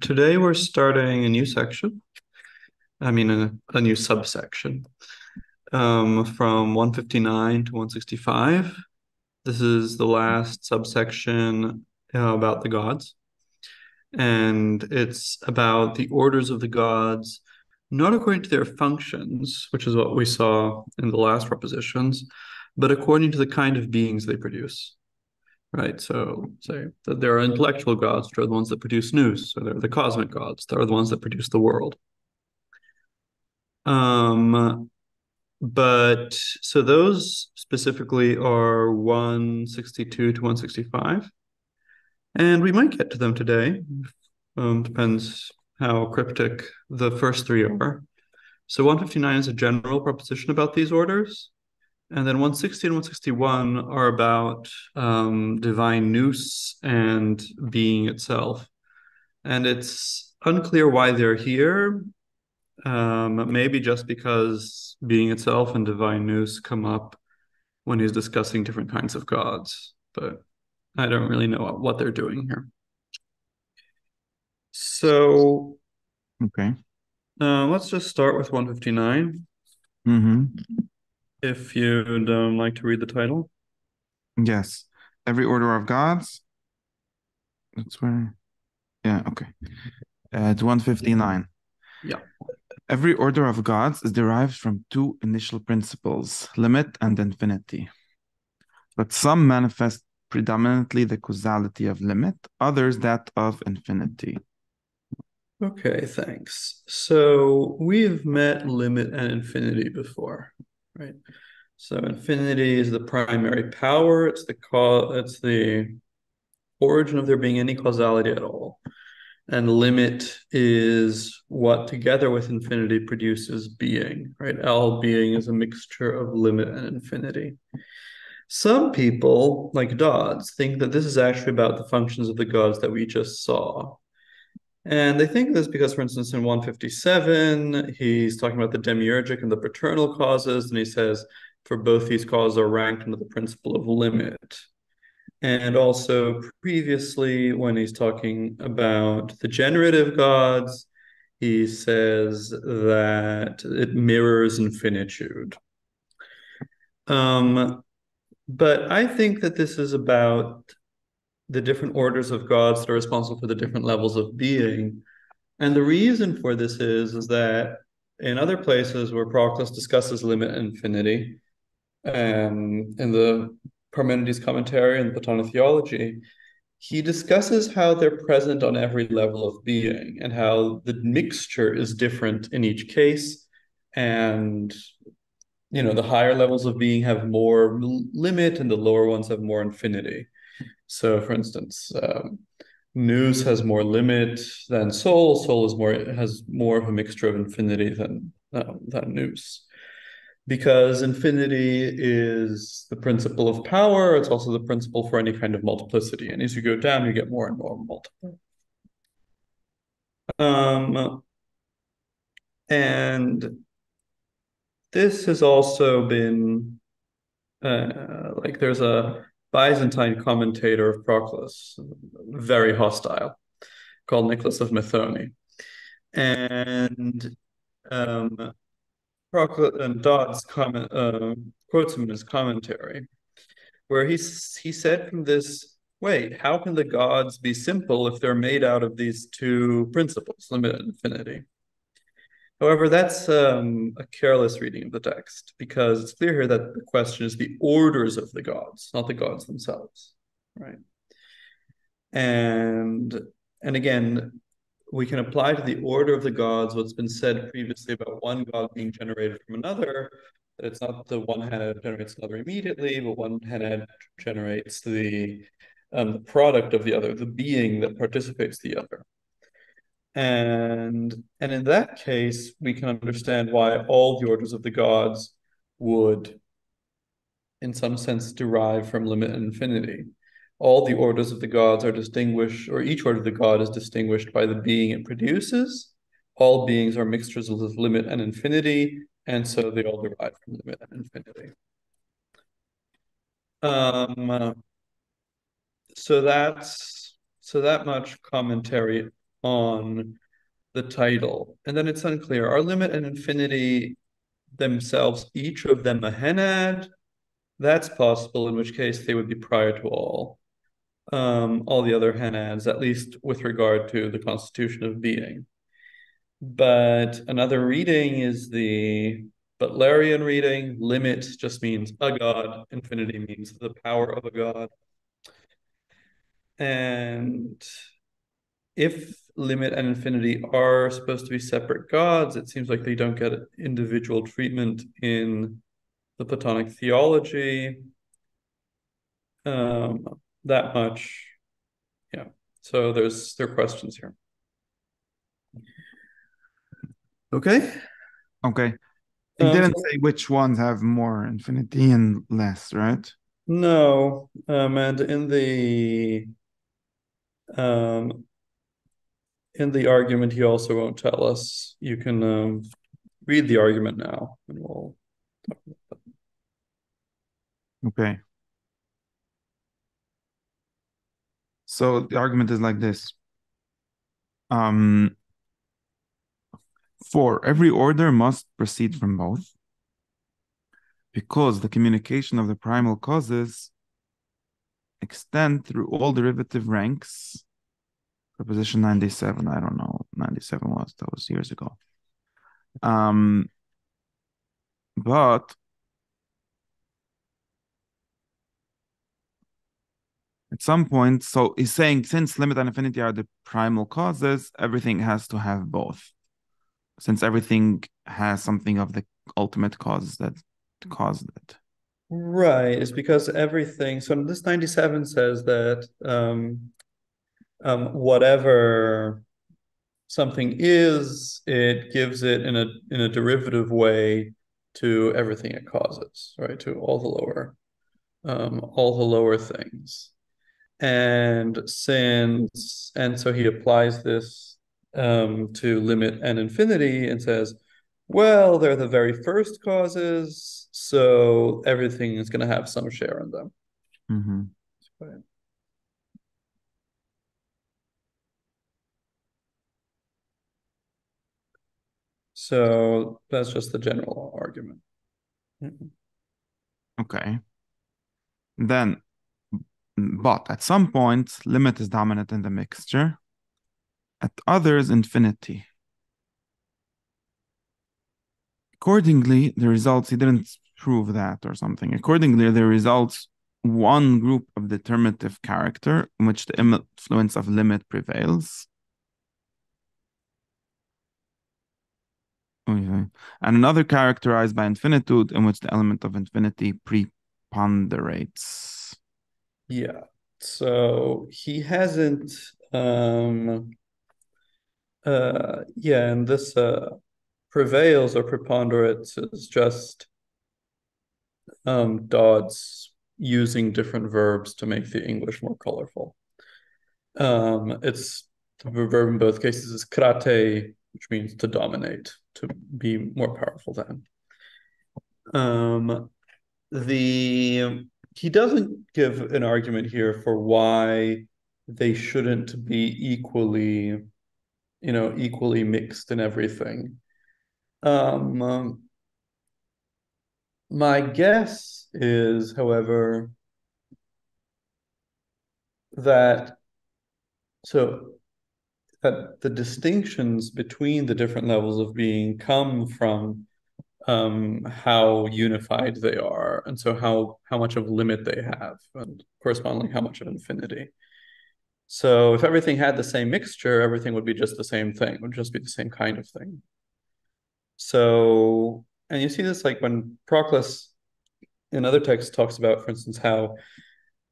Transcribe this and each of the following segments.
today we're starting a new section. I mean, a, a new subsection um, from 159 to 165. This is the last subsection uh, about the gods. And it's about the orders of the gods, not according to their functions, which is what we saw in the last propositions, but according to the kind of beings they produce right? So say that there are intellectual gods, which are the ones that produce nous. So they're the cosmic gods. They're the ones that produce the world. Um, but so those specifically are 162 to 165. And we might get to them today. Um, depends how cryptic the first three are. So 159 is a general proposition about these orders. And then 160 and 161 are about um, divine nous and being itself. And it's unclear why they're here. Um, maybe just because being itself and divine nous come up when he's discussing different kinds of gods. But I don't really know what they're doing here. So, okay. Uh, let's just start with 159. Mm-hmm. If you'd um, like to read the title. Yes. Every order of gods. That's where. Yeah, okay. Uh, it's 159. Yeah. Every order of gods is derived from two initial principles, limit and infinity. But some manifest predominantly the causality of limit, others that of infinity. Okay, thanks. So we've met limit and infinity before right? So infinity is the primary power. It's the cause. It's the origin of there being any causality at all. And limit is what together with infinity produces being, right? All being is a mixture of limit and infinity. Some people, like Dodds, think that this is actually about the functions of the gods that we just saw. And they think this because, for instance, in 157, he's talking about the demiurgic and the paternal causes, and he says, for both these causes are ranked under the principle of limit. And also previously, when he's talking about the generative gods, he says that it mirrors infinitude. Um, but I think that this is about the different orders of gods that are responsible for the different levels of being. And the reason for this is, is that in other places where Proclus discusses limit and infinity, um, in the Parmenides commentary and the Platonic theology, he discusses how they're present on every level of being and how the mixture is different in each case. And you know, the higher levels of being have more limit and the lower ones have more infinity. So, for instance, um, nous has more limit than soul. Soul is more has more of a mixture of infinity than uh, than nous, because infinity is the principle of power. It's also the principle for any kind of multiplicity, and as you go down, you get more and more multiple. Um, and this has also been uh, like there's a Byzantine commentator of Proclus, very hostile, called Nicholas of Methone. And um, Proclus and Dodds comment, uh, quotes him in his commentary, where he, he said from this, wait, how can the gods be simple if they're made out of these two principles, limit and infinity? However, that's um, a careless reading of the text because it's clear here that the question is the orders of the gods, not the gods themselves, right? And and again, we can apply to the order of the gods what's been said previously about one god being generated from another. That it's not the one hand generates another immediately, but one hand generates the um, the product of the other, the being that participates the other. And and in that case, we can understand why all the orders of the gods would, in some sense, derive from limit and infinity. All the orders of the gods are distinguished, or each order of the god is distinguished by the being it produces. All beings are mixtures of limit and infinity, and so they all derive from limit and infinity. Um, so that's so that much commentary on the title. And then it's unclear. Are limit and infinity themselves, each of them a henad? That's possible, in which case they would be prior to all um, all the other henads, at least with regard to the constitution of being. But another reading is the Butlerian reading. Limit just means a god, infinity means the power of a god. And if limit and infinity are supposed to be separate gods, it seems like they don't get individual treatment in the Platonic theology. Um, that much. Yeah. So there's there are questions here. Okay. Okay. It um, didn't say which ones have more infinity and less, right? No. Um, and in the um in the argument he also won't tell us. You can um read the argument now and we'll talk about that. Okay. So the argument is like this. Um, for every order must proceed from both because the communication of the primal causes extend through all derivative ranks. Proposition 97, I don't know, 97 was, that was years ago. Um, but at some point so he's saying since limit and infinity are the primal causes everything has to have both since everything has something of the ultimate cause that caused it right it's because everything so this 97 says that um, um, whatever something is it gives it in a in a derivative way to everything it causes right? To all the lower um, all the lower things. And since and so he applies this um, to limit and infinity and says well they're the very first causes so everything is going to have some share in them. Mm-hmm. So that's just the general argument mm-hmm. okay then but at some point, limit is dominant in the mixture. At others, infinity. Accordingly, the results, he didn't prove that or something. Accordingly, the results one group of determinative character in which the influence of limit prevails. Okay. And another characterized by infinitude in which the element of infinity preponderates. Yeah. So he hasn't um uh yeah, and this uh prevails or preponderates is just um Dodds using different verbs to make the English more colorful. Um it's the verb in both cases is krate, which means to dominate, to be more powerful than. Um the he doesn't give an argument here for why they shouldn't be equally, you know, equally mixed in everything. Um, um, my guess is, however, that so that the distinctions between the different levels of being come from um, how unified they are, and so how how much of limit they have, and correspondingly how much of infinity. So if everything had the same mixture, everything would be just the same thing. Would just be the same kind of thing. So, and you see this like when Proclus in other texts talks about, for instance, how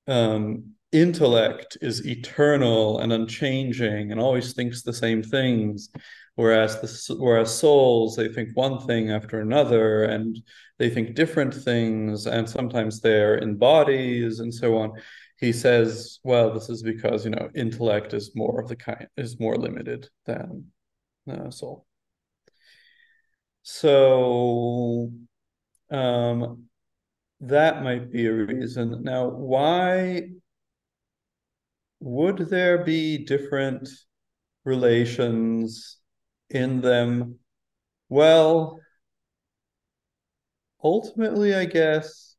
um, intellect is eternal and unchanging and always thinks the same things whereas the whereas souls they think one thing after another and they think different things and sometimes they're in bodies and so on. He says well this is because you know intellect is more of the kind is more limited than uh, soul. So um that might be a reason. Now why would there be different relations in them. Well, ultimately, I guess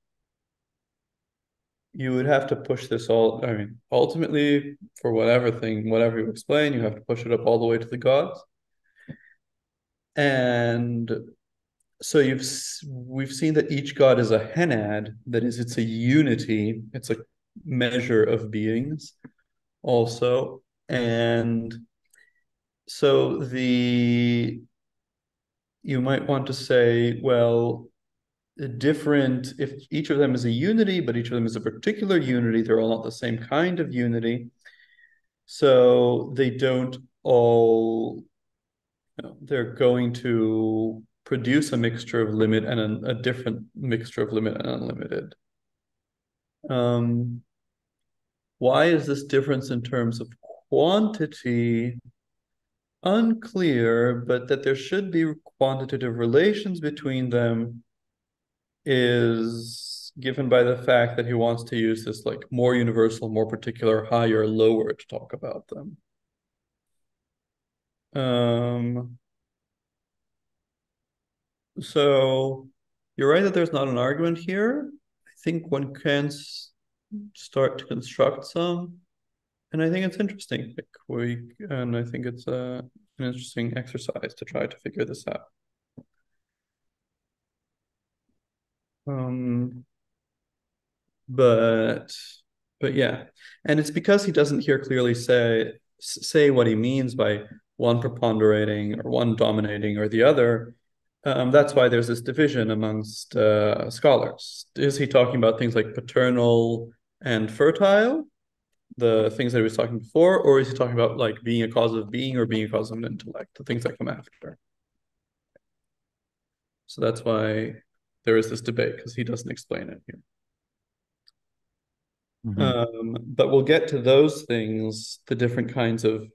you would have to push this all. I mean, ultimately, for whatever thing, whatever you explain, you have to push it up all the way to the gods. And so you've we've seen that each god is a henad, that is, it's a unity, it's a measure of beings, also, and so the you might want to say, well, different if each of them is a unity, but each of them is a particular unity, they're all not the same kind of unity. So they don't all you know, they're going to produce a mixture of limit and a, a different mixture of limit and unlimited. Um, why is this difference in terms of quantity unclear, but that there should be quantitative relations between them is given by the fact that he wants to use this like more universal, more particular, higher, lower to talk about them. Um, so you're right that there's not an argument here. I think one can start to construct some, and I think it's interesting. Like we, and I think it's a, an interesting exercise to try to figure this out. Um, but but yeah, and it's because he doesn't here clearly say say what he means by one preponderating or one dominating or the other. Um, that's why there's this division amongst uh, scholars. Is he talking about things like paternal and fertile, the things that he was talking before, or is he talking about like being a cause of being or being a cause of an intellect, the things that come after? So that's why there is this debate because he doesn't explain it here. Mm-hmm. Um, but we'll get to those things, the different kinds of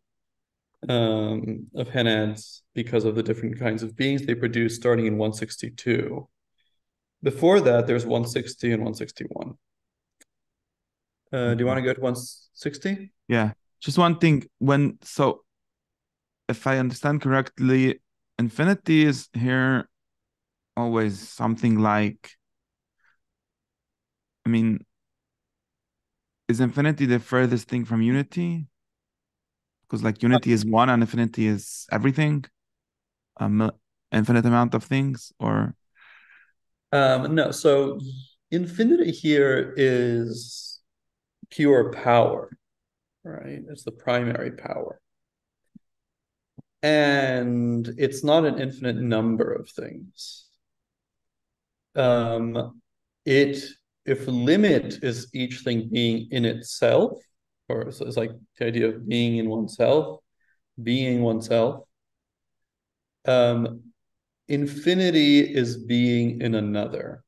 um, of henads because of the different kinds of beings they produce starting in 162. Before that, there's 160 and 161. Uh, do you want to go to 160? Yeah. Just one thing. When so, if I understand correctly, infinity is here always something like. I mean, is infinity the furthest thing from unity? because like unity is one and infinity is everything um infinite amount of things or um no so infinity here is pure power right it's the primary power and it's not an infinite number of things um it if limit is each thing being in itself or so it's like the idea of being in oneself, being oneself. Um, infinity is being in another,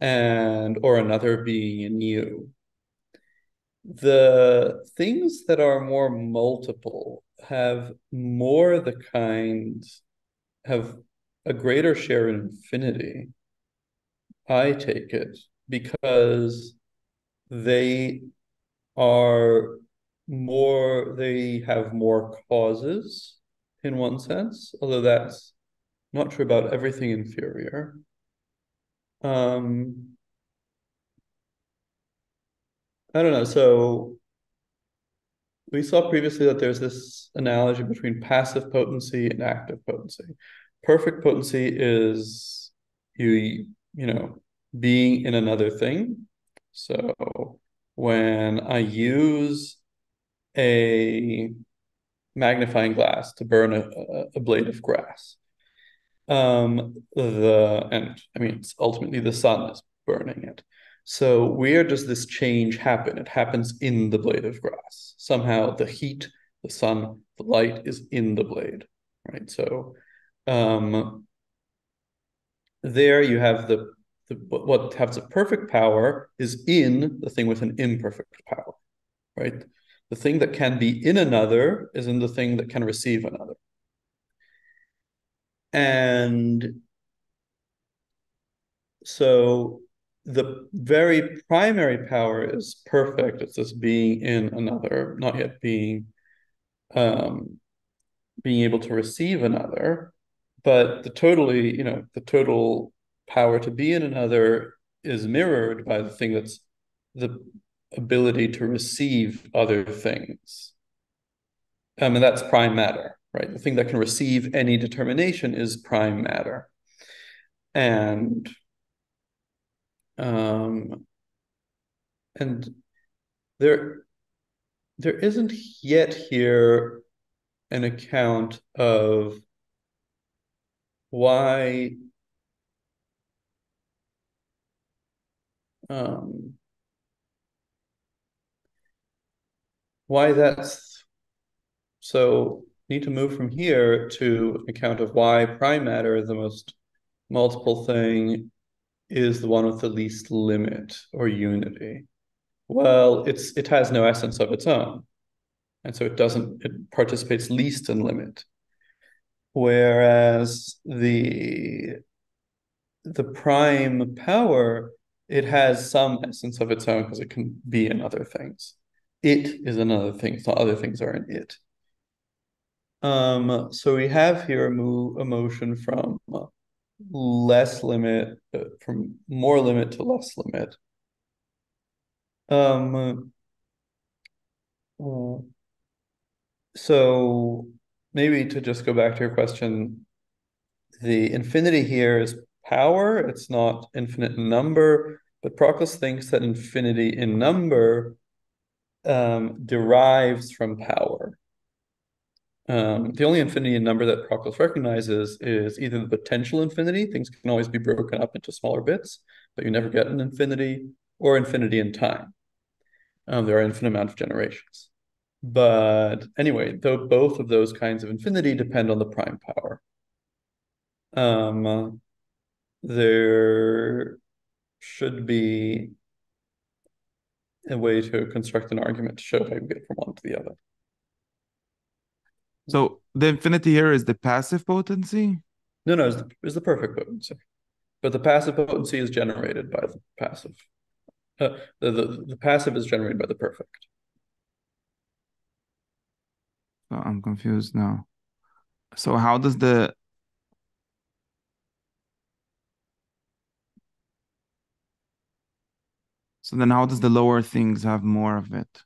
and or another being in you. The things that are more multiple have more the kind, have a greater share in infinity. I take it because they are more they have more causes in one sense, although that's not true about everything inferior. Um, I don't know. So we saw previously that there's this analogy between passive potency and active potency. Perfect potency is you you know being in another thing. So when I use a magnifying glass to burn a, a blade of grass. Um, the and I mean, it's ultimately the sun is burning it. So where does this change happen? It happens in the blade of grass. Somehow the heat, the sun, the light is in the blade, right? So um, there you have the the, what has a perfect power is in the thing with an imperfect power, right? The thing that can be in another is in the thing that can receive another. And so the very primary power is perfect. It's this being in another, not yet being um, being able to receive another, but the totally, you know, the total power to be in another is mirrored by the thing that's the ability to receive other things. Um, and that's prime matter, right? The thing that can receive any determination is prime matter. And um, and there there isn't yet here an account of why um, why that's so need to move from here to account of why prime matter the most multiple thing is the one with the least limit or unity. Well it's it has no essence of its own. And so it doesn't it participates least in limit. Whereas the the prime power it has some essence of its own because it can be in other things. It is another thing so other things are in it um so we have here a move a motion from less limit uh, from more limit to less limit um so maybe to just go back to your question, the infinity here is power. It's not infinite number, but Proclus thinks that infinity in number um, derives from power. Um, the only infinity in number that Proclus recognizes is either the potential infinity, things can always be broken up into smaller bits, but you never get an infinity, or infinity in time. Um, there are infinite amount of generations. But anyway, though both of those kinds of infinity depend on the prime power. Um, there should be a way to construct an argument to show how you get from one to the other. So the infinity here is the passive potency? No, no, it's the, it's the perfect potency. But the passive potency is generated by the passive. Uh, the, the, the passive is generated by the perfect. So I'm confused now. So how does the So then how does the lower things have more of it?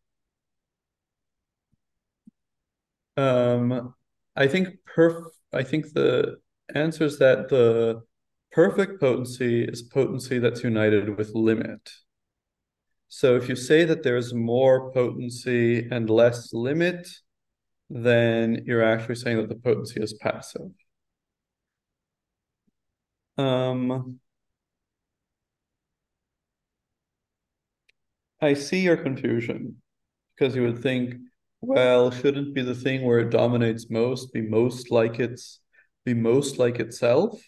Um I think perf I think the answer is that the perfect potency is potency that's united with limit. So if you say that there's more potency and less limit, then you're actually saying that the potency is passive. Um, I see your confusion because you would think, well, shouldn't be the thing where it dominates most be most like its be most like itself?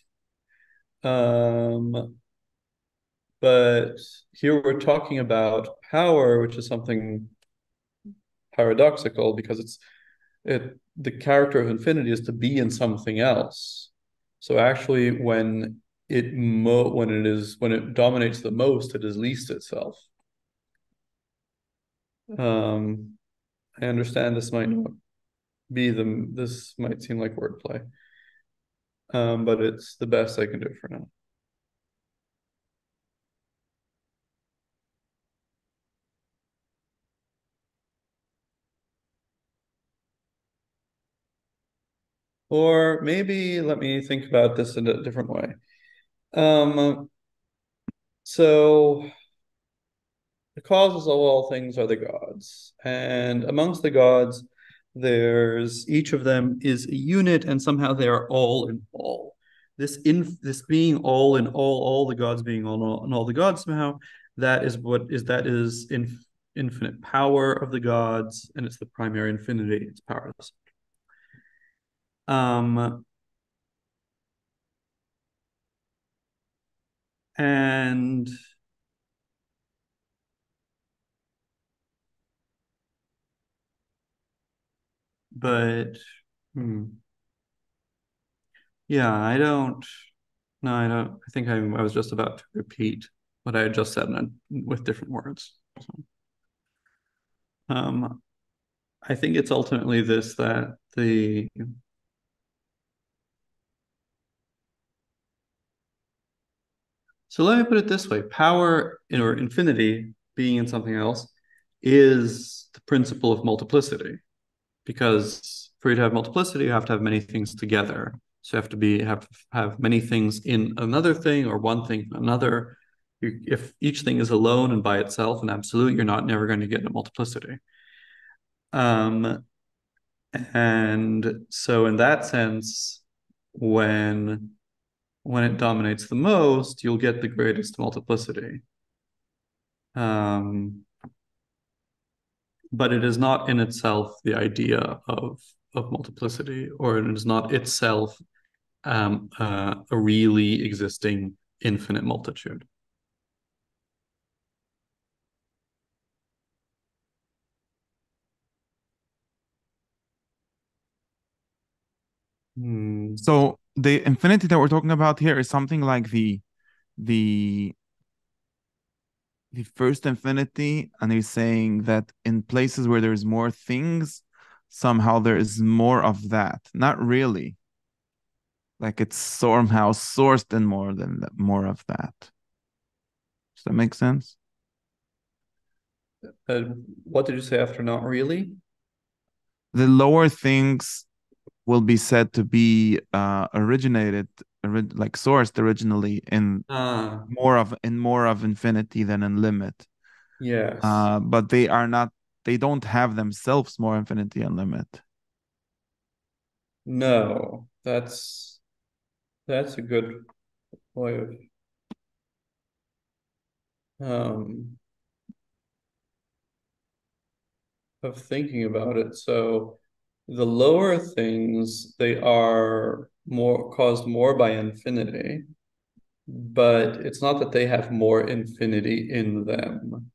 Um, but here we're talking about power, which is something paradoxical because it's it the character of infinity is to be in something else. So actually, when it mo when it is when it dominates the most, it is least itself. Um, I understand this might not be the this might seem like wordplay, um, but it's the best I can do for now. Or maybe let me think about this in a different way. Um, so the causes of all things are the gods, and amongst the gods, there's each of them is a unit, and somehow they are all in all. This in this being all in all, all the gods being all, all and all the gods somehow, that is what is that is in infinite power of the gods, and it's the primary infinity, it's powerless. Um, and but hmm. yeah, I don't. No, I don't. I think I, I was just about to repeat what I had just said with different words. So, um, I think it's ultimately this that the So let me put it this way power or infinity being in something else is the principle of multiplicity because for you to have multiplicity you have to have many things together. So you have to be have have many things in another thing or one thing in another. You, if each thing is alone and by itself and absolute you're not never going to get a multiplicity. Um and so in that sense when when it dominates the most you'll get the greatest multiplicity. Um but it is not in itself the idea of of multiplicity, or it is not itself um, uh, a really existing infinite multitude. Hmm. So the infinity that we're talking about here is something like the the the first infinity and he's saying that in places where there's more things somehow there is more of that. Not really. Like it's somehow sourced in more than that, more of that. Does that make sense? Uh, what did you say after not really? The lower things will be said to be uh, originated like sourced originally in uh, more of in more of infinity than in limit. Yes. Uh, but they are not they don't have themselves more infinity and limit. No, that's that's a good way of um of thinking about it. So the lower things they are more caused more by infinity, but it's not that they have more infinity in them.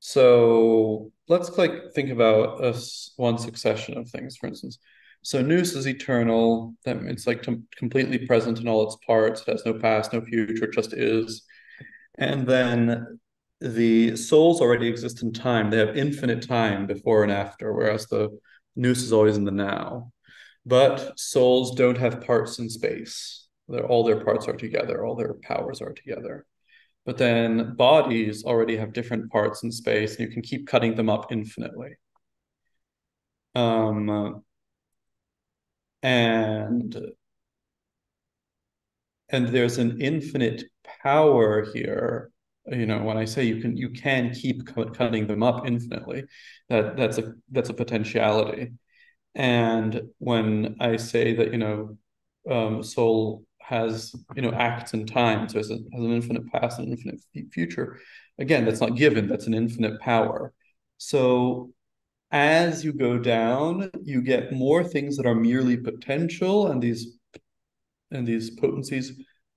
So let's like think about a one succession of things, for instance. So nous is eternal. That it's like completely present in all its parts. It has no past, no future. Just is. And then the souls already exist in time. They have infinite time before and after, whereas the nous is always in the now. But souls don't have parts in space. They're, all their parts are together, all their powers are together. But then bodies already have different parts in space, and you can keep cutting them up infinitely. Um, and and there's an infinite power here you know when i say you can you can keep cutting them up infinitely that that's a that's a potentiality and when I say that, you know, um, soul has, you know, acts in time, so it has, an infinite past and infinite future, again, that's not given, that's an infinite power. So as you go down, you get more things that are merely potential, and these and these potencies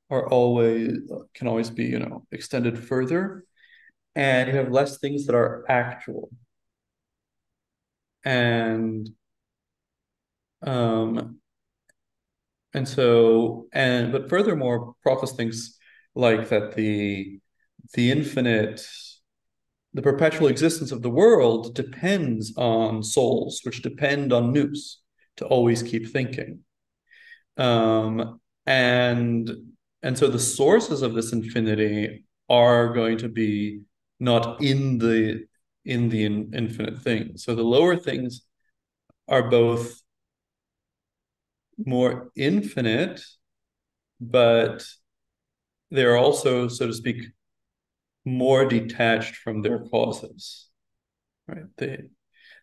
are always can always be, you know, extended further. And you have less things that are actual. And um, and so, and but furthermore, Proclus thinks like that the the infinite, the perpetual existence of the world depends on souls, which depend on nous to always keep thinking. Um, and and so the sources of this infinity are going to be not in the in the in, infinite thing. So the lower things are both more infinite, but they're also, so to speak, more detached from their causes. Right? They,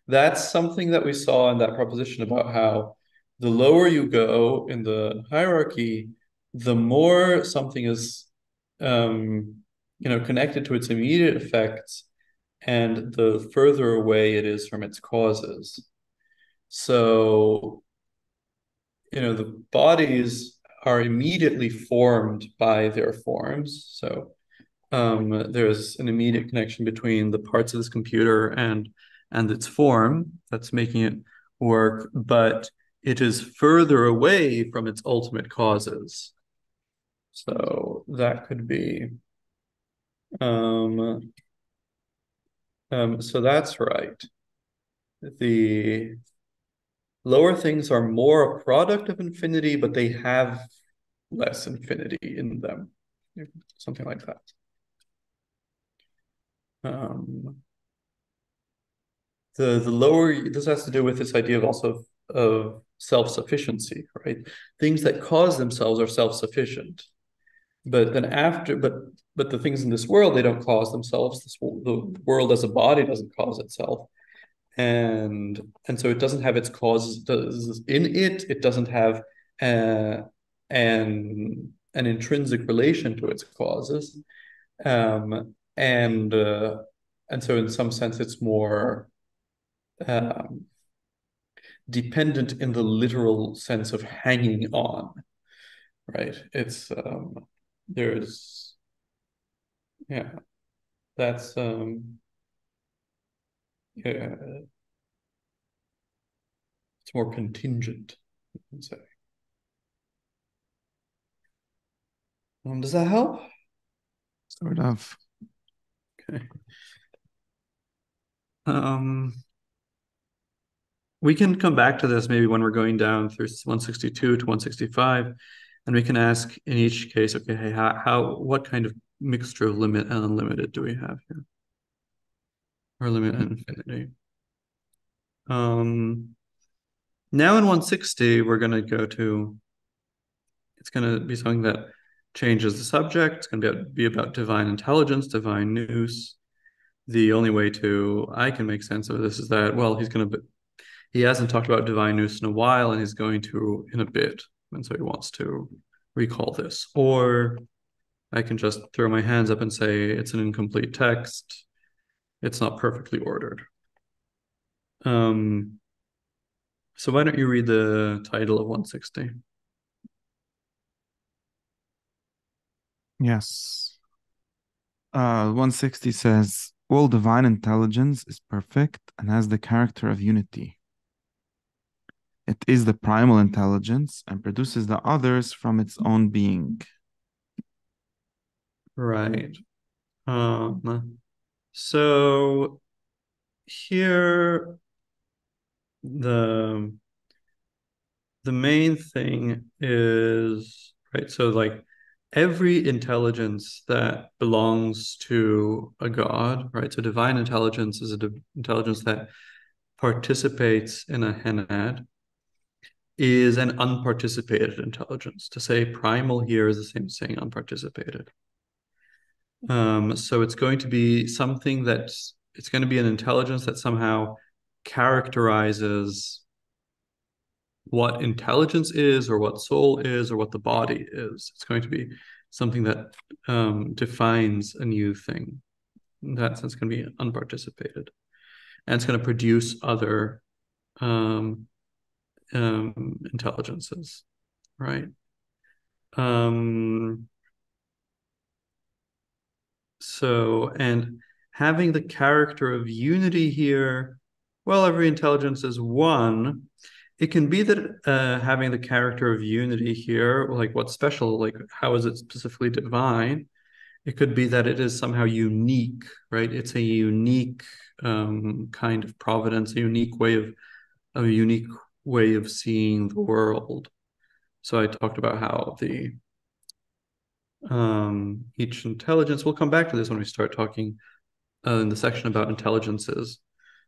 that's something that we saw in that proposition about how the lower you go in the hierarchy, the more something is um, you know connected to its immediate effects and the further away it is from its causes. So you know the bodies are immediately formed by their forms. So um, there's an immediate connection between the parts of this computer and and its form that's making it work but it is further away from its ultimate causes. So that could be um, um so that's right. The lower things are more a product of infinity, but they have less infinity in them, something like that. Um, the the lower this has to do with this idea of also of self-sufficiency, right? Things that cause themselves are self-sufficient. But then after, but but the things in this world, they don't cause themselves. This the world as a body doesn't cause itself. And and so it doesn't have its causes in it, it doesn't have uh, an an intrinsic relation to its causes. Um, and uh, and so in some sense it's more um, dependent in the literal sense of hanging on, right? It's um, there's yeah, that's um, yeah, it's more contingent, you can say. Um, does that help? Sort of. Okay. Um, we can come back to this maybe when we're going down through 162 to 165 and we can ask in each case okay hey how, how what kind of mixture of limit and unlimited do we have here or limit and infinity. Um now in 160 we're going to go to it's going to be something that changes the subject. It's going to be, about divine intelligence divine nous the only way to i can make sense of this is that well he's going to he hasn't talked about divine nous in a while and he's going to in a bit and so he wants to recall this. Or i can just throw my hands up and say it's an incomplete text it's not perfectly ordered um so why don't you read the title of 160 yes uh 160 says all divine intelligence is perfect and has the character of unity it is the primal intelligence and produces the others from its own being. Right. Um, so here the the main thing is right so like every intelligence that belongs to a god right so divine intelligence is an intelligence that participates in a henad is an unparticipated intelligence. To say primal here is the same as saying unparticipated. Um, so it's going to be something that it's going to be an intelligence that somehow characterizes what intelligence is or what soul is or what the body is. It's going to be something that um, defines a new thing. In that sense, going to be unparticipated. And it's going to produce other um, um, intelligences, right? Um, so, and having the character of unity here, well, every intelligence is one. It can be that uh, having the character of unity here, like what's special, like how is it specifically divine? It could be that it is somehow unique, right? It's a unique um, kind of providence, a unique way of, a unique way of seeing the world. So I talked about how the um, each intelligence. We'll come back to this when we start talking uh, in the section about intelligences,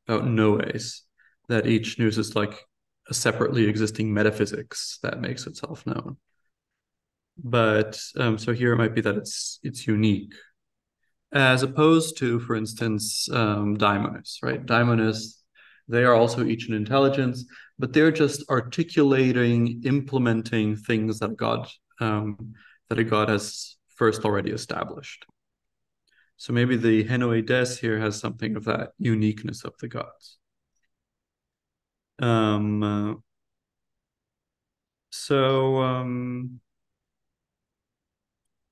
about noes. That each nous is like a separately existing metaphysics that makes itself known. But um, so here it might be that it's it's unique, as opposed to, for instance, um, daimones, right? Daimones, they are also each an intelligence, but they're just articulating, implementing things that God um, that a God has first already established. So maybe the Henoides here has something of that uniqueness of the gods. Um, uh, so um,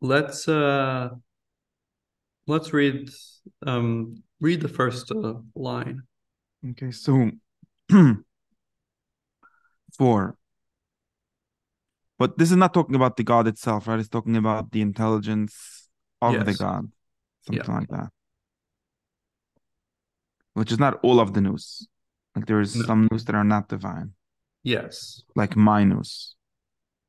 let's uh, let's read um, read the first uh, line. Okay, so four. But this is not talking about the God itself, right? It's talking about the intelligence of yes. the God, something yeah. like that. Which is not all of the nous. Like there is No. some nous that are not divine, Yes. like my nous.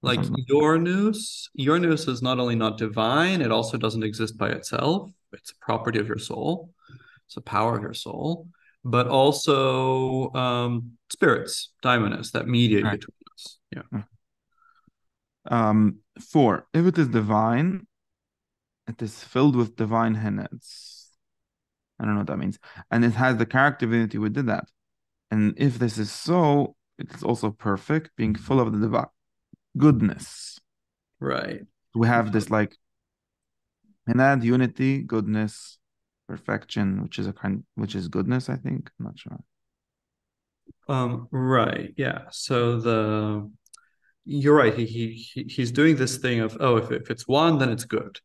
Like your nous. your nous is not only not divine, it also doesn't exist by itself. It's a property of your soul. It's a power of your soul, but also um, spirits, daimonos that mediate Right. between us. Yeah. Um, four, if it is divine, it is filled with divine henads. I don't know what that means. And it has the character divinity within that. And if this is so, it is also perfect, being full of the divine goodness. Right. We have this like henad, unity, goodness, perfection, which is a kind which is goodness, I think. I'm not sure. Um, right. Yeah. So the you're right. He, he he he's doing this thing of oh, if, if it's one, then it's good,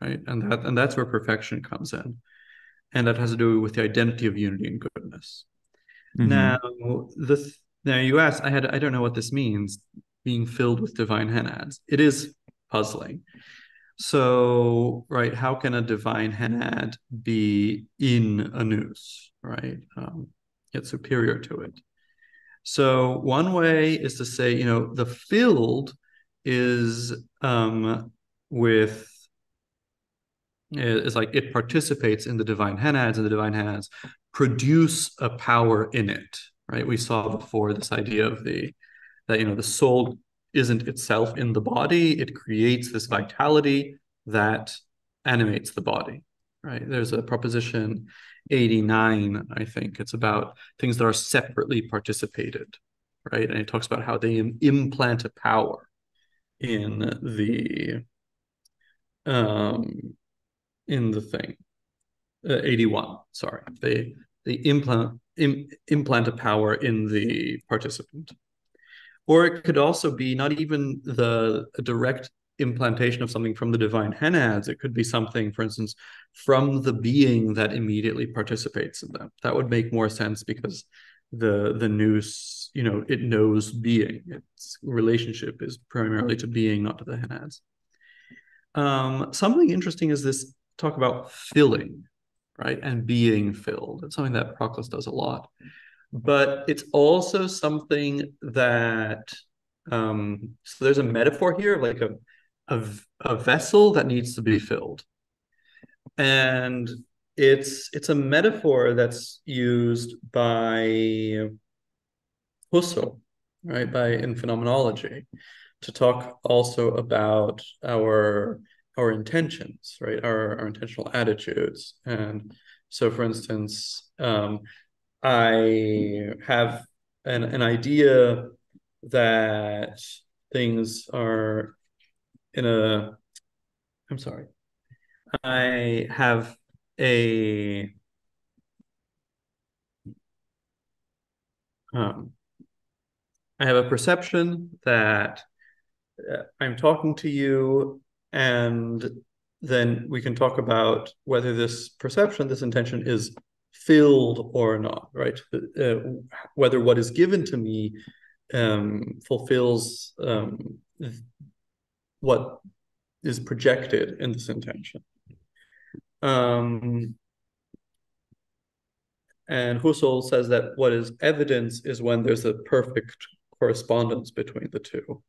right? And that and that's where perfection comes in, and that has to do with the identity of unity and goodness. Mhm. Now the now you asked, I had I don't know what this means, being filled with divine henads. It is puzzling. So right, how can a divine henad be in a nous, right? Um, yet superior to it. So one way is to say, you know, the field is um, with is like it participates in the divine henads, and the divine henads produce a power in it. Right? We saw before this idea of the that you know the soul isn't itself in the body; it creates this vitality that animates the body. Right? There's a proposition 89, I think. It's about things that are separately participated, right? And it talks about how they im- implant a power in the um in the thing. Uh, 81, sorry. They they implant im, implant a power in the participant. Or it could also be not even the direct implantation of something from the divine henads. It could be something, for instance, from the being that immediately participates in them. That would make more sense because the the nous, you know, it knows being. Its relationship is primarily to being, not to the henads. Um, something interesting is this talk about filling, right, and being filled. It's something that Proclus does a lot, but it's also something that um, so there's a metaphor here like a a, a vessel that needs to be filled. And it's it's a metaphor that's used by Husserl, right, by in phenomenology, to talk also about our our intentions, right, our, our intentional attitudes. And so, for instance, um, I have an, an idea that things are in a I'm sorry. I have a um I have a perception that uh, I'm talking to you and then we can talk about whether this perception, this intention is filled or not, right? Uh, whether what is given to me um, fulfills um, what is projected in this intention. Um, and Husserl says that what is evidence is when there's a perfect correspondence between the two.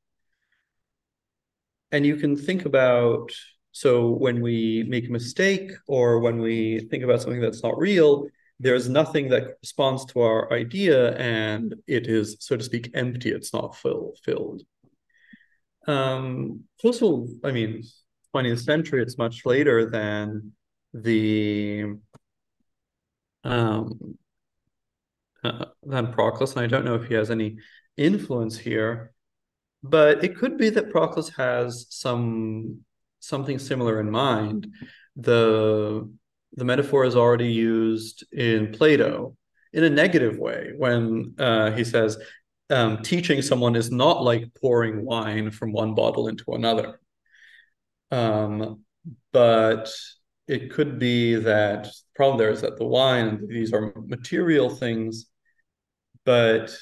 And you can think about so when we make a mistake or when we think about something that's not real, there's nothing that corresponds to our idea and it is, so to speak, empty. It's not fill, filled. Um, Husserl, I mean, 20th century, it's much later than the um, uh, than Proclus, and I don't know if he has any influence here, but it could be that Proclus has some something similar in mind. The the metaphor is already used in Plato in a negative way when uh, he says um, teaching someone is not like pouring wine from one bottle into another. Um, but it could be that the problem there is that the wine, these are material things. But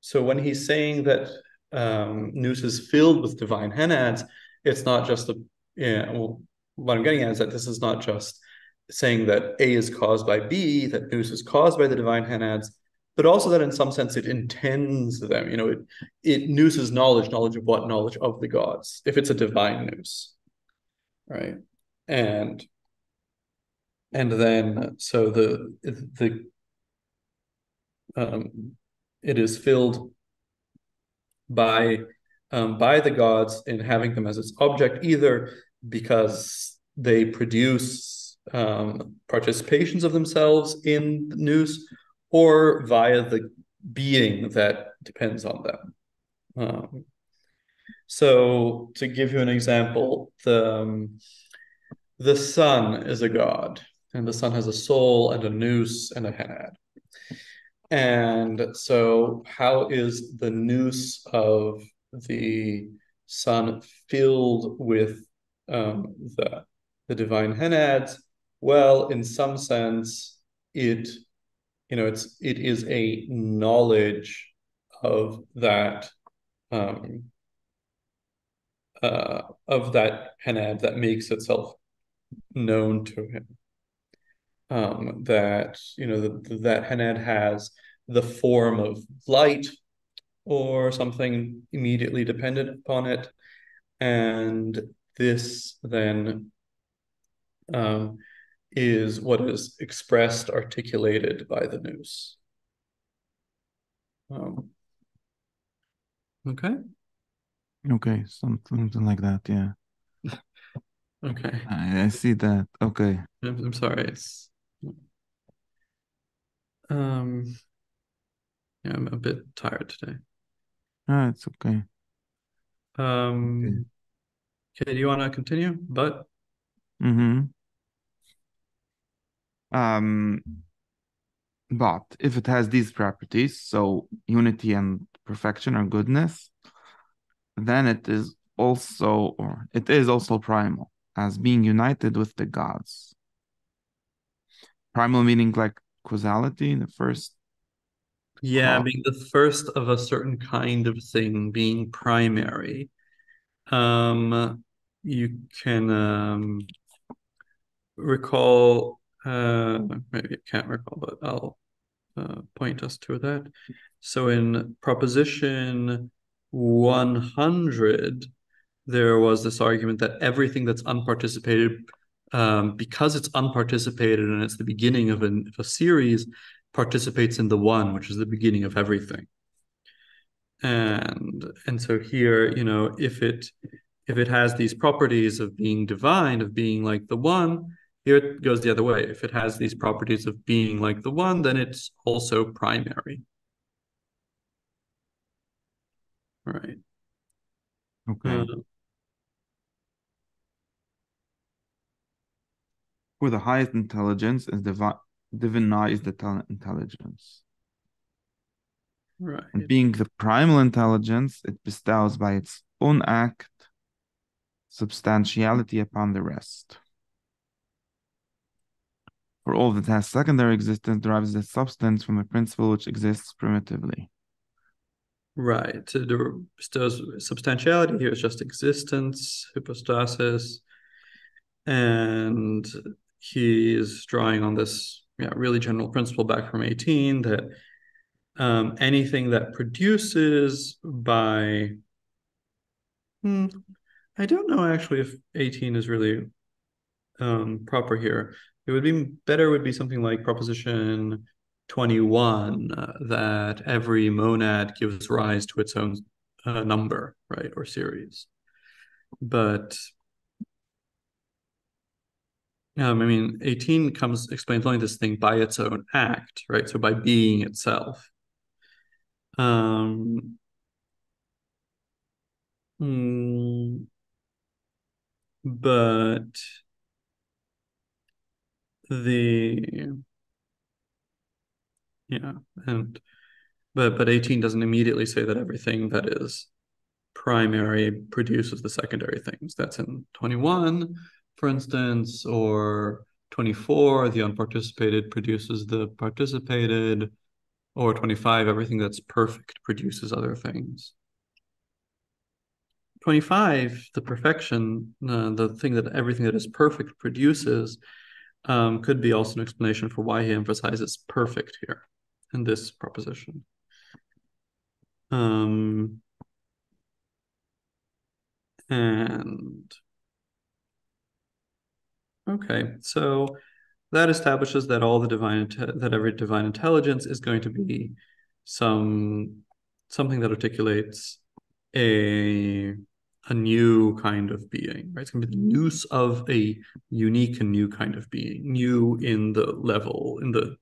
so when he's saying that um, nous is filled with divine henads, it's not just the, yeah, well, what I'm getting at is that this is not just saying that A is caused by B, that nous is caused by the divine henads, but also that in some sense it intends them. You know, it it nooses knowledge, knowledge of what? Knowledge of the gods, if it's a divine nous, right? And and then so the the um, it is filled by um, by the gods in having them as its object, either because they produce um, participations of themselves in the nous, or via the being that depends on them. Um, so, to give you an example, the um, the sun is a god, and the sun has a soul and a nous and a henad. And so, how is the nous of the sun filled with um, the the divine henads? Well, in some sense, it you know it's it is a knowledge of that um, uh, of that henad that makes itself known to him. Um, that you know the, that henad has the form of light or something immediately dependent upon it, and this then um, is what is expressed, articulated by the nous. Um, okay. Okay, something, something like that. Yeah. okay. I, I see that. Okay. I'm, I'm sorry. It's um, yeah, I'm a bit tired today. Ah, it's okay. Um, okay. okay do you want to continue? But. Mm-hmm. Um, but if it has these properties, so unity and perfection or goodness, then it is also, or it is also primal, as being united with the gods. Primal meaning like causality, the first. Yeah, being the first of a certain kind of thing, being primary. Um, you can um, recall, uh, maybe I can't recall, but I'll uh, point us to that. So in proposition 100, there was this argument that everything that's unparticipated um, because it's unparticipated and it's the beginning of, an, of a series, participates in the one, which is the beginning of everything. And and so here, you know, if it if it has these properties of being divine, of being like the one, here it goes the other way. If it has these properties of being like the one, then it's also primary. Right. Okay. Uh, for the highest intelligence is divi- divinized the intelligence. Right. And being the primal intelligence, it bestows by its own act substantiality upon the rest. For all that has secondary existence derives its substance from a principle which exists primitively. Right. So there bestows substantiality here is just existence, hypostasis, and he is drawing on this yeah, really general principle back from 18 that um, anything that produces by hmm, I don't know actually if 18 is really um, proper here. It would be better would be something like proposition 21 uh, that every monad gives rise to its own uh, number, right, or series. But um, I mean, 18 comes explains only this thing by its own act, right? So by being itself. Um, mm, but the yeah, and but but 18 doesn't immediately say that everything that is primary produces the secondary things. That's in 21 for instance, or 24, the unparticipated produces the participated, or 25, everything that's perfect produces other things. 25, the perfection, uh, the thing that everything that is perfect produces, um, could be also an explanation for why he emphasizes perfect here. in this proposition. Um, and okay, so that establishes that all the divine that every divine intelligence is going to be some something that articulates a a new kind of being, right? It's going to be the nous of a unique and new kind of being, new in the level, in the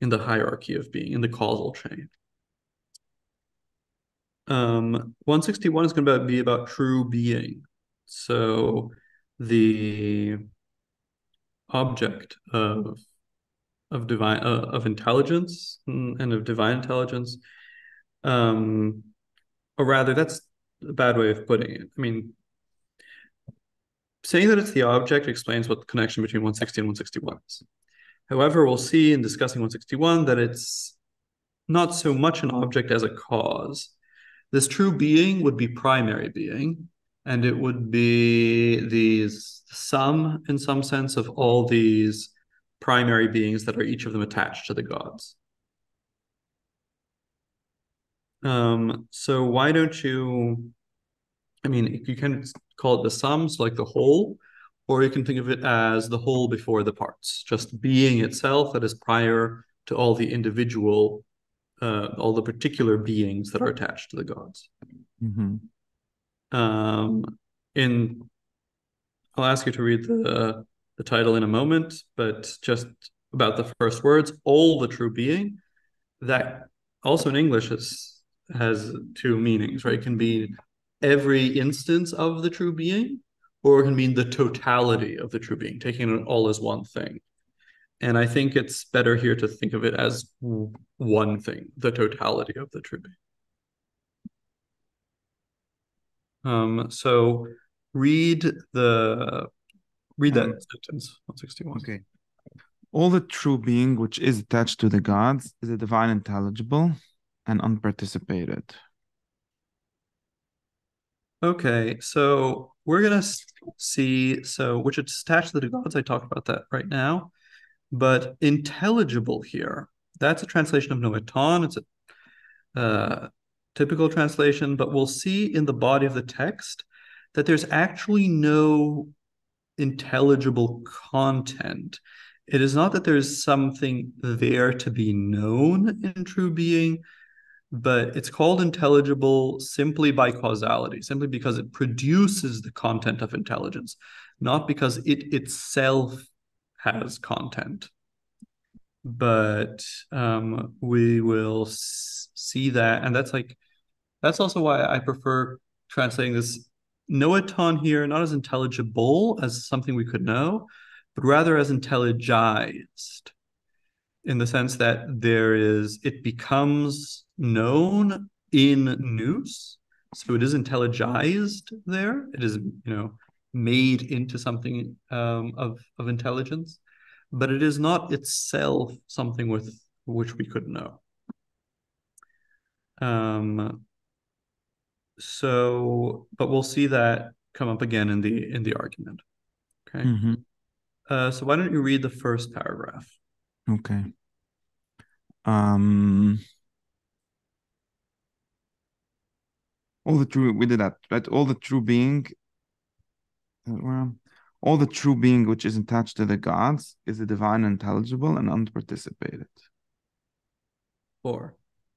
in the hierarchy of being, in the causal chain. Um, 161 is going to be about true being. So the object of of divine uh, of intelligence and of divine intelligence um or rather that's a bad way of putting it. I mean saying that it's the object explains what the connection between 160 and 161 is. However we'll see in discussing 161 that it's not so much an object as a cause. This true being would be primary being and it would be these sum in some sense of all these primary beings that are each of them attached to the gods. Um, so why don't you, I mean, you can call it the sums, like the whole, or you can think of it as the whole before the parts, just being itself that is prior to all the individual, uh, all the particular beings that are attached to the gods. Mm-hmm. Um, in, I'll ask you to read the the title in a moment, but just about the first words, all the true being, that also in English is, has two meanings, right? It can be every instance of the true being, or it can mean the totality of the true being, taking it all as one thing. And I think it's better here to think of it as one thing, the totality of the true being. Um, so read the read that um, sentence 161. Okay. All the true being which is attached to the gods is a divine intelligible and unparticipated. Okay, so we're gonna see so which is attached to the gods. I talked about that right now, but intelligible here. That's a translation of noeton. It's a uh, typical translation, but we'll see in the body of the text that there's actually no intelligible content. It is not that there's something there to be known in true being, but it's called intelligible simply by causality, simply because it produces the content of intelligence, not because it itself has content. But um, we will see that, and that's like that's also why I prefer translating this noeton here not as intelligible as something we could know, but rather as intelligized in the sense that there is it becomes known in nous so it is intelligized there. It is you know made into something um, of of intelligence but it is not itself something with which we could know. Um so but we'll see that come up again in the in the argument. Okay. Mm-hmm. uh, so why don't you read the first paragraph? Okay. Um all the true we did that right? All the true being all the true being which is attached to the gods is a divine intelligible and unparticipated. Four.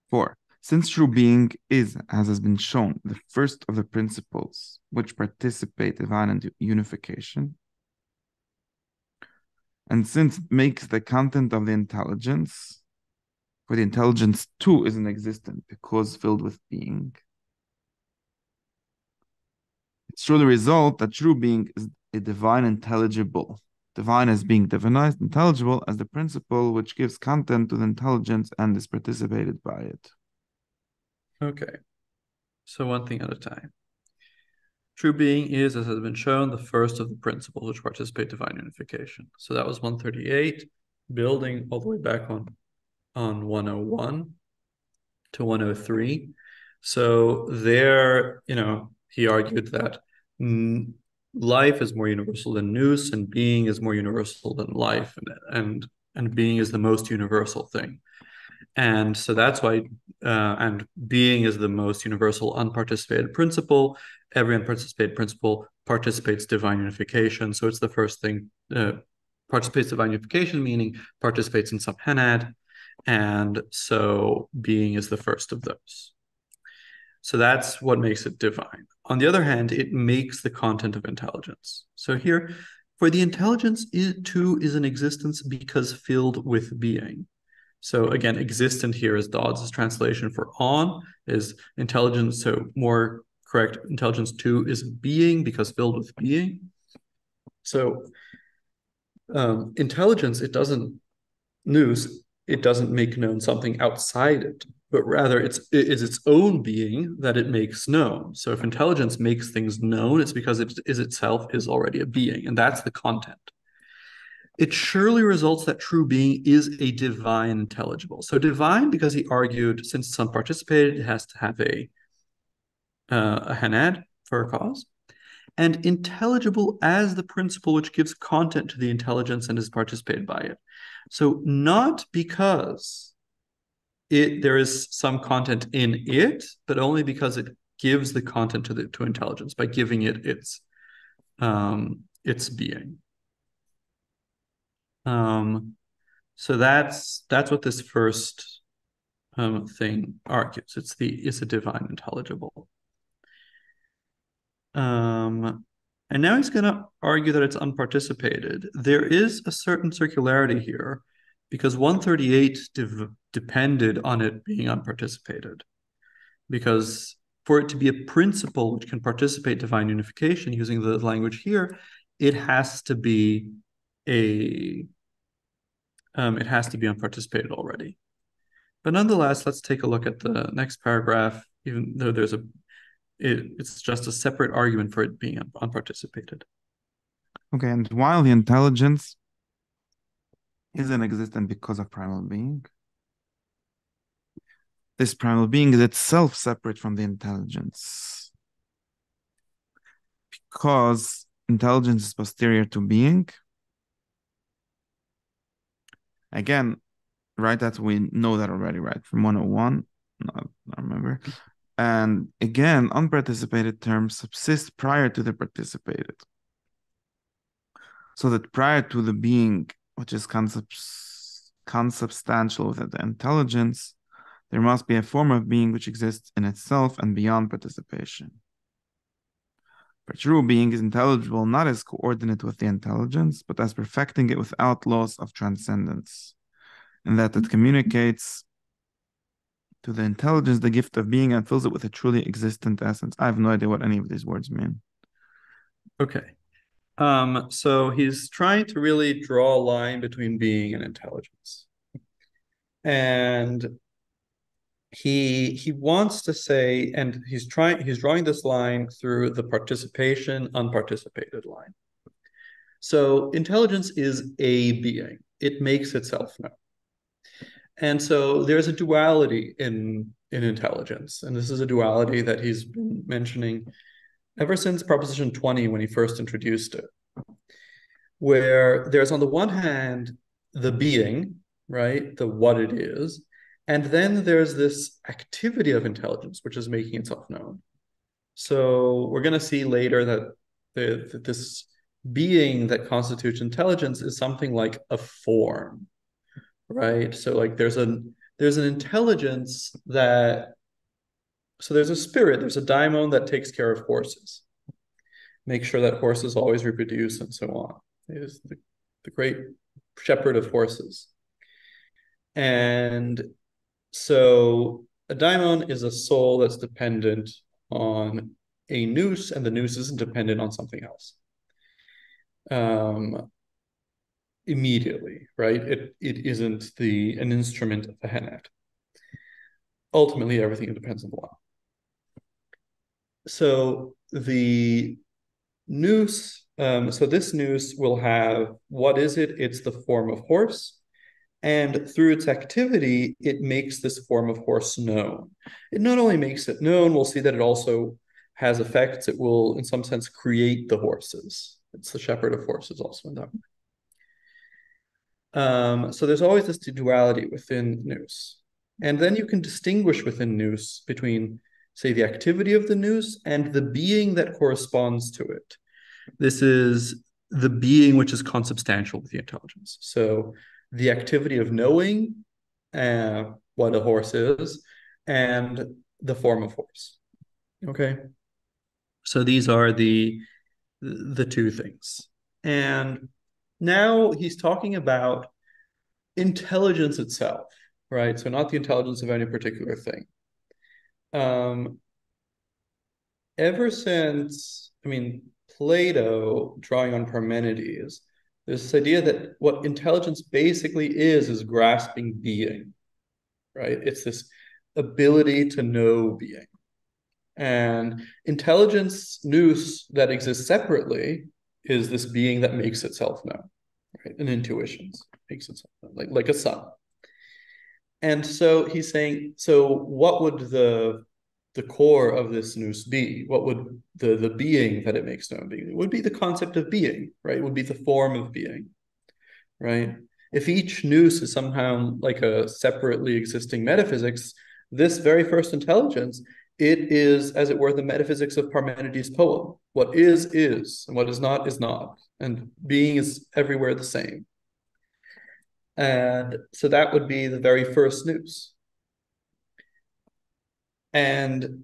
Four. Since true being is, as has been shown, the first of the principles which participate divine in unification, and since it makes the content of the intelligence, for the intelligence too is an existent because filled with being, true the result that true being is a divine intelligible, divine as being divinized, intelligible as the principle which gives content to the intelligence and is participated by it. Okay. So one thing at a time. True being is, as has been shown, the first of the principles which participate divine unification. So that was 138, building all the way back on on 101 to 103. So there, you know, he argued that life is more universal than nous, and being is more universal than life, and and and being is the most universal thing. And so that's why, uh, and being is the most universal unparticipated principle. Every unparticipated principle participates divine unification. So it's the first thing, uh, participates divine unification, meaning participates in some henad. And so being is the first of those. So that's what makes it divine. On the other hand, it makes the content of intelligence. So here, for the intelligence, it too is an existence because filled with being. So again, existent here is Dodds' translation for on is intelligence. So more correct, intelligence too is being because filled with being. So um, intelligence, it doesn't nous, it doesn't make known something outside it, but rather it's it is its own being that it makes known. So if intelligence makes things known, it's because it is itself is already a being, and that's the content. It surely results that true being is a divine intelligible. So divine because he argued since it's unparticipated, it has to have a uh, a henad for a cause and intelligible as the principle which gives content to the intelligence and is participated by it. So not because it there is some content in it, but only because it gives the content to the to intelligence by giving it its um, its being. Um, so that's that's what this first um, thing argues. It's the is a divine intelligible. Um, and now he's going to argue that it's unparticipated. There is a certain circularity here because 138 de- depended on it being unparticipated. Because for it to be a principle which can participate divine unification using the language here, it has to be a um, it has to be unparticipated already. But nonetheless, let's take a look at the next paragraph, even though there's a it, it's just a separate argument for it being unparticipated. Okay, and while the intelligence isn't existent because of primal being, this primal being is itself separate from the intelligence. Because intelligence is posterior to being. Again, right? That we know that already, right? From 101. No, I remember. And again, unparticipated terms subsist prior to the participated. So that prior to the being, which is consubs- consubstantial with the intelligence, there must be a form of being which exists in itself and beyond participation. For true being is intelligible not as coordinate with the intelligence, but as perfecting it without loss of transcendence, in that it communicates to the intelligence the gift of being and fills it with a truly existent essence. I have no idea what any of these words mean. Okay. Um, so he's trying to really draw a line between being and intelligence. And he he wants to say, and he's trying he's drawing this line through the participation, unparticipated line. So intelligence is a being. It makes itself known. And so there's a duality in in intelligence, and this is a duality that he's been mentioning ever since Proposition 20 when he first introduced it, where there's on the one hand the being, right, the what it is, and then there's this activity of intelligence which is making itself known. So we're going to see later that, the, that this being that constitutes intelligence is something like a form right so like there's a there's an intelligence that so there's a spirit there's a daimon that takes care of horses make sure that horses always reproduce and so on is the, the great shepherd of horses and so a daimon is a soul that's dependent on a nous, and the nous isn't dependent on something else um, immediately, right? It it isn't the an instrument of the henad. Ultimately, everything depends on the law. So the nous, um, so this nous will have what is it? It's the form of horse. And through its activity, it makes this form of horse known. It not only makes it known, we'll see that it also has effects. It will, in some sense, create the horses. It's the shepherd of horses also in that. Um, so there's always this duality within nous. And then you can distinguish within nous between, say, the activity of the nous and the being that corresponds to it. This is the being which is consubstantial with the intelligence. So the activity of knowing uh, what a horse is and the form of horse. Okay. So these are the the two things. And now he's talking about intelligence itself, right? So not the intelligence of any particular thing. Um, ever since, I mean, Plato drawing on Parmenides, there's this idea that what intelligence basically is is grasping being, right? It's this ability to know being. And intelligence nous that exists separately is this being that makes itself known, right? And intuitions makes itself known, like, like a sun. And so he's saying, so what would the the core of this nous be? What would the the being that it makes known be? It would be the concept of being, right? It would be the form of being, right? If each nous is somehow like a separately existing metaphysics, this very first intelligence, it is, as it were, the metaphysics of Parmenides' poem. What is, is, and what is not, is not. And being is everywhere the same. And so that would be the very first nous. And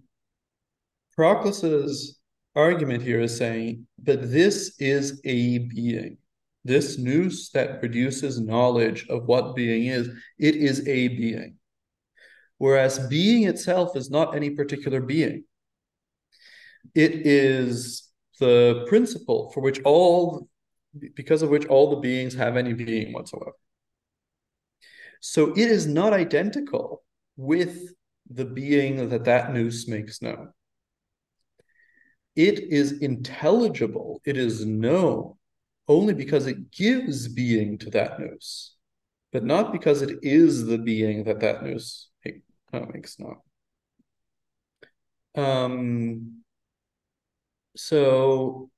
Proclus's argument here is saying but this is a being. This nous that produces knowledge of what being is, it is a being. Whereas being itself is not any particular being. It is the principle for which all, because of which all the beings have any being whatsoever. So it is not identical with the being that that nous makes known. It is intelligible, it is known only because it gives being to that nous, but not because it is the being that that nous uh, makes known. Um, so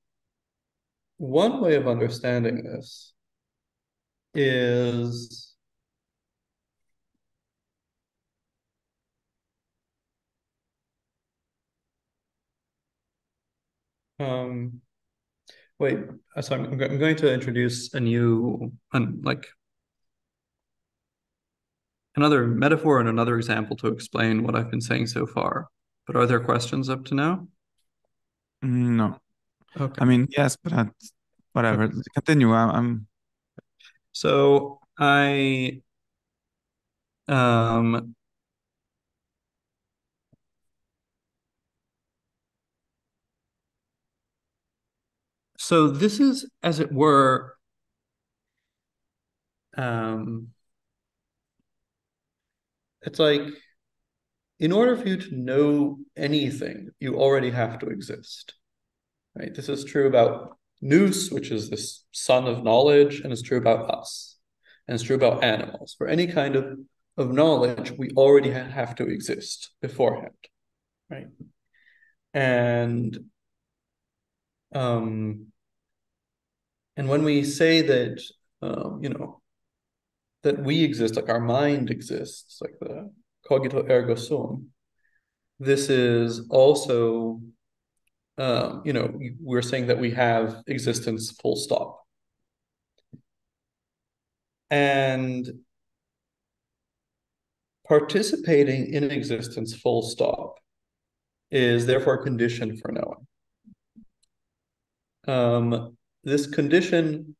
one way of understanding this is Um, wait, uh, so I'm, I'm going to introduce a new, un, like, another metaphor and another example to explain what I've been saying so far. But are there questions up to now? No. Okay. I mean, yes, but whatever. Okay. Continue. I'm, I'm. So I um So this is, as it were, um, it's like in order for you to know anything, you already have to exist. Right? This is true about nous, which is this sun of knowledge, and it's true about us, and it's true about animals. For any kind of of knowledge, we already have to exist beforehand, right? And um, and when we say that, um, you know, that we exist, like our mind exists, like the cogito ergo sum, this is also, um, you know, we're saying that we have existence full stop. And participating in existence full stop is therefore a condition for knowing. Um, this condition,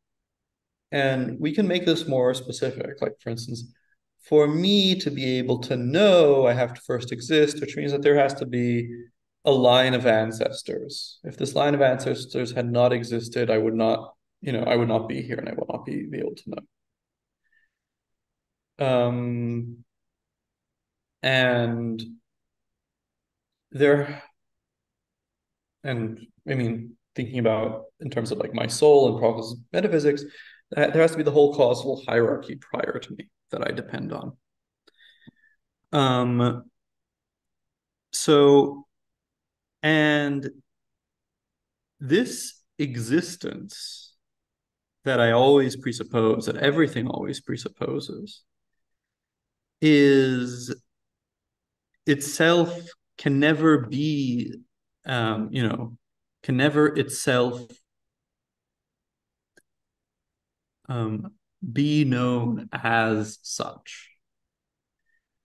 and we can make this more specific. Like, for instance, for me to be able to know, I have to first exist, which means that there has to be a line of ancestors. If this line of ancestors had not existed, I would not, you know, I would not be here and I will not be, be able to know. Um, and there, and I mean, thinking about in terms of like my soul and Proclus metaphysics, there has to be the whole causal hierarchy prior to me that I depend on. Um, so, and this existence that I always presuppose, that everything always presupposes, is itself can never be, um, you know, can never itself um, be known as such.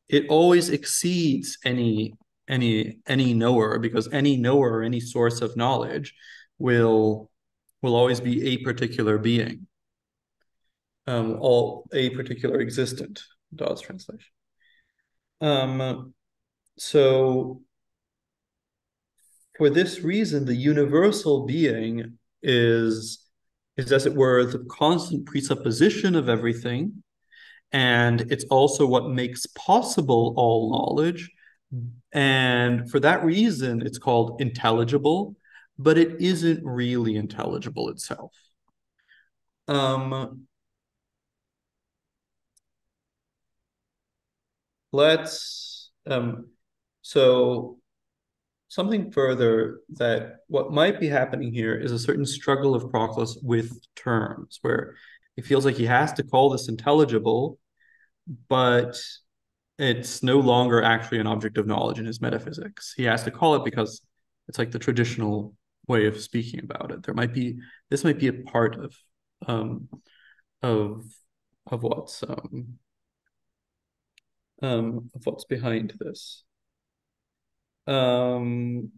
It always exceeds any any any knower because any knower, any source of knowledge, will will always be a particular being, um, all a particular existent. Dodds' translation. Um, so for this reason, the universal being is is as it were the constant presupposition of everything. And it's also what makes possible all knowledge. And for that reason it's called intelligible but it isn't really intelligible itself. Um let's um so something further that what might be happening here is a certain struggle of Proclus with terms, where he feels like he has to call this intelligible, but it's no longer actually an object of knowledge in his metaphysics. He has to call it because it's like the traditional way of speaking about it. There might be this might be a part of um, of of what's um, um, of what's behind this. Um,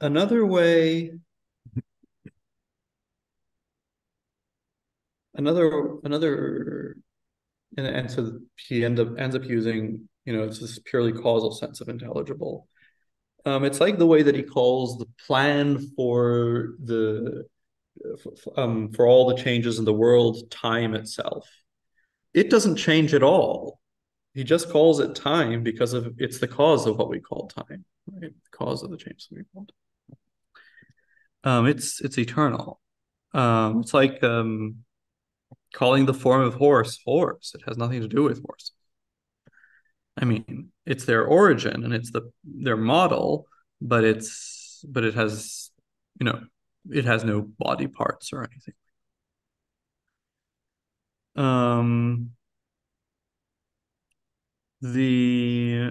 another way, another another, and, and so he end up ends up using, you know, it's this purely causal sense of intelligible. Um, it's like the way that he calls the plan for the um, for all the changes in the world time itself. It doesn't change at all he just calls it time because of it's the cause of what we call time, right? The cause of the change that we call Um, it's it's eternal. Um, it's like um, calling the form of horse horse. It has nothing to do with horse. I mean, it's their origin and it's the their model, but it's but it has you know it has no body parts or anything. Um, the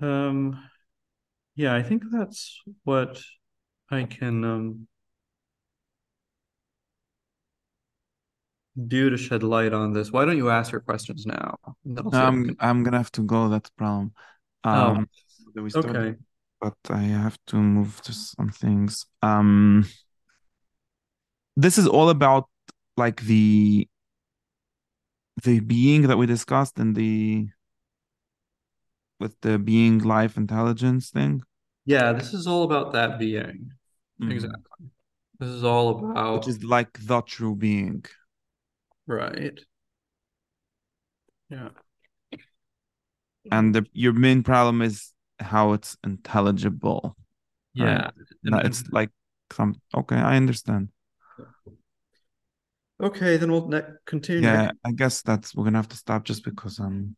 um yeah i think that's what i can um do to shed light on this. Why don't you ask your questions now i'm i'm gonna have to go that's problem. Oh, um oh, okay. but i have to move to some things. Um this is all about like the the being that we discussed in the with the being life intelligence thing? Yeah this is all about that being. Mm-hmm. exactly. This is all about which is like the true being. Right. Yeah. And the, your main problem is how it's intelligible yeah. Right? and, it's like some okay i understand Okay, then we'll ne- continue. Yeah, I guess that's we're gonna have to stop just because um